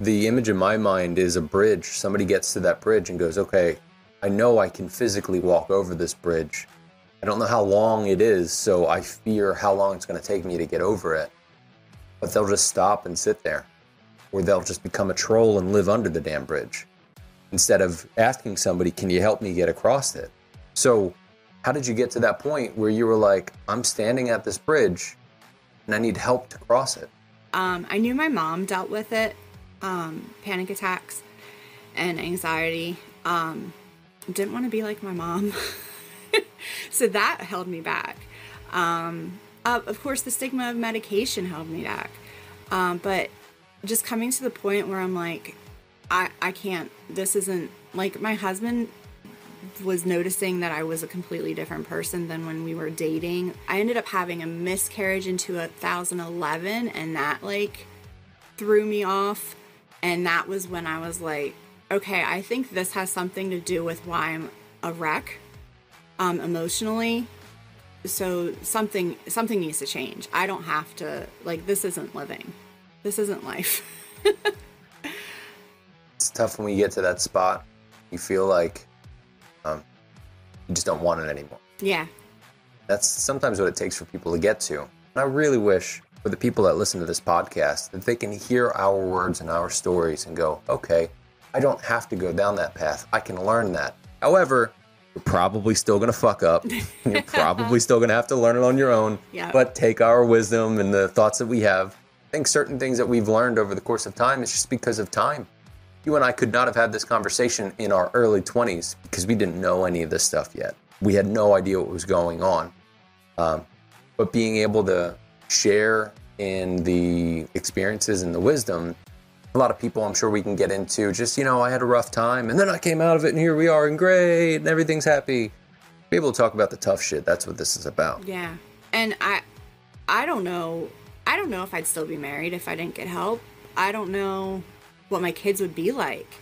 the image in my mind is a bridge. Somebody gets to that bridge and goes, okay, I know I can physically walk over this bridge. I don't know how long it is, so I fear how long it's going to take me to get over it. But they'll just stop and sit there, or they'll just become a troll and live under the damn bridge instead of asking somebody, Can you help me get across it? So, how did you get to that point where you were like, I'm standing at this bridge and I need help to cross it? Um, I knew my mom dealt with it um, panic attacks and anxiety. Um, didn't want to be like my mom. so that held me back. Um, uh, of course, the stigma of medication held me back. Um, but just coming to the point where I'm like, I, I can't, this isn't like my husband was noticing that I was a completely different person than when we were dating. I ended up having a miscarriage in 2011 and that like threw me off. And that was when I was like, okay, I think this has something to do with why I'm a wreck um, emotionally. So something something needs to change. I don't have to like this isn't living. This isn't life. it's tough when we get to that spot. You feel like um, you just don't want it anymore. Yeah. That's sometimes what it takes for people to get to. And I really wish for the people that listen to this podcast that they can hear our words and our stories and go, okay, I don't have to go down that path. I can learn that. However, you're probably still going to fuck up. you're probably still going to have to learn it on your own. Yeah. But take our wisdom and the thoughts that we have. I think certain things that we've learned over the course of time is just because of time. You and I could not have had this conversation in our early 20s because we didn't know any of this stuff yet. We had no idea what was going on. Um, but being able to share in the experiences and the wisdom a lot of people I'm sure we can get into just, you know, I had a rough time and then I came out of it and here we are and great and everything's happy. Be able to talk about the tough shit. That's what this is about. Yeah. And I I don't know I don't know if I'd still be married if I didn't get help. I don't know what my kids would be like.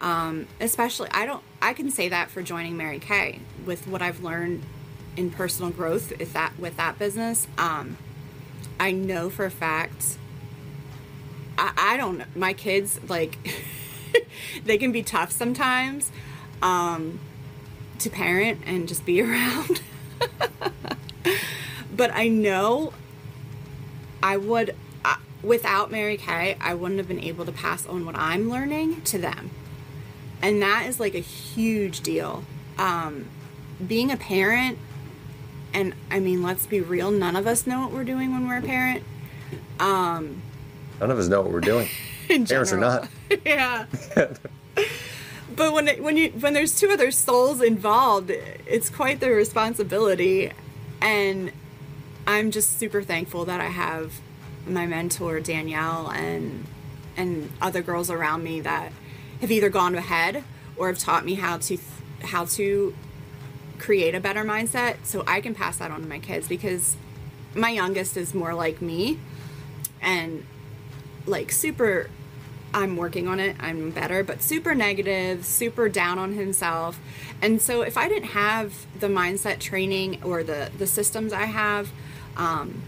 Um, especially I don't I can say that for joining Mary Kay with what I've learned in personal growth with that with that business. Um, I know for a fact I, I don't know. My kids, like, they can be tough sometimes um, to parent and just be around. but I know I would, without Mary Kay, I wouldn't have been able to pass on what I'm learning to them. And that is like a huge deal. Um, being a parent, and I mean, let's be real, none of us know what we're doing when we're a parent. Um, None of us know what we're doing. Parents are not. yeah. but when it, when you when there's two other souls involved, it's quite the responsibility, and I'm just super thankful that I have my mentor Danielle and and other girls around me that have either gone ahead or have taught me how to how to create a better mindset so I can pass that on to my kids because my youngest is more like me and like super I'm working on it. I'm better, but super negative, super down on himself. And so if I didn't have the mindset training or the the systems I have, um,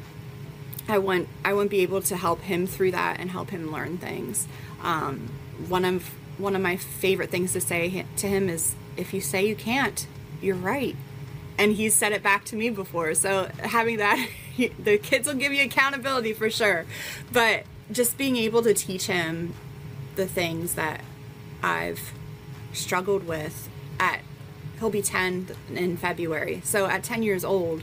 I wouldn't I wouldn't be able to help him through that and help him learn things. Um, one of one of my favorite things to say to him is, "If you say you can't, you're right." And he's said it back to me before. So having that, the kids will give you accountability for sure. But just being able to teach him the things that I've struggled with at he'll be 10 in February. So at 10 years old,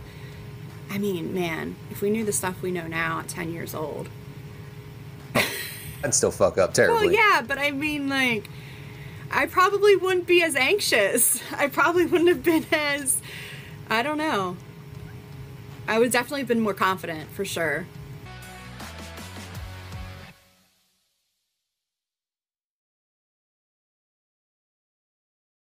I mean, man, if we knew the stuff we know now at 10 years old. I'd still fuck up terribly. Well, yeah, but I mean like I probably wouldn't be as anxious. I probably wouldn't have been as I don't know. I would definitely have been more confident for sure.